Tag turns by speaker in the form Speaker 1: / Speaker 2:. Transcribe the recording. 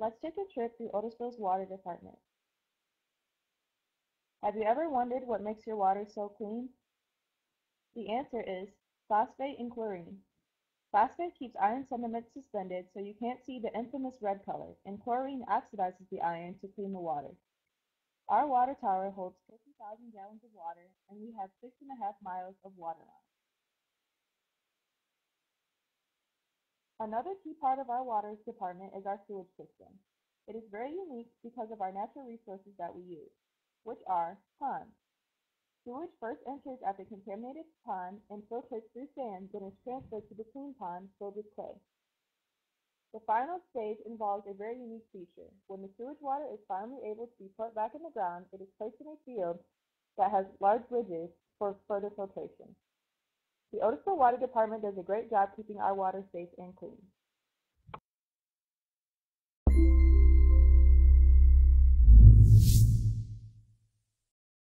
Speaker 1: Let's take a trip through Otisville's water department. Have you ever wondered what makes your water so clean? The answer is phosphate and chlorine. Phosphate keeps iron sediments suspended so you can't see the infamous red color, and chlorine oxidizes the iron to clean the water. Our water tower holds 50,000 gallons of water, and we have six and a half miles of water line. Another key part of our water department is our sewage system. It is very unique because of our natural resources that we use, which are ponds. Sewage first enters at the contaminated pond and filters through sand, then is transferred to the clean pond filled with clay. The final stage involves a very unique feature. When the sewage water is finally able to be put back in the ground, it is placed in a field that has large ridges for further filtration. The Otisville Water Department does a great job keeping our water safe and clean.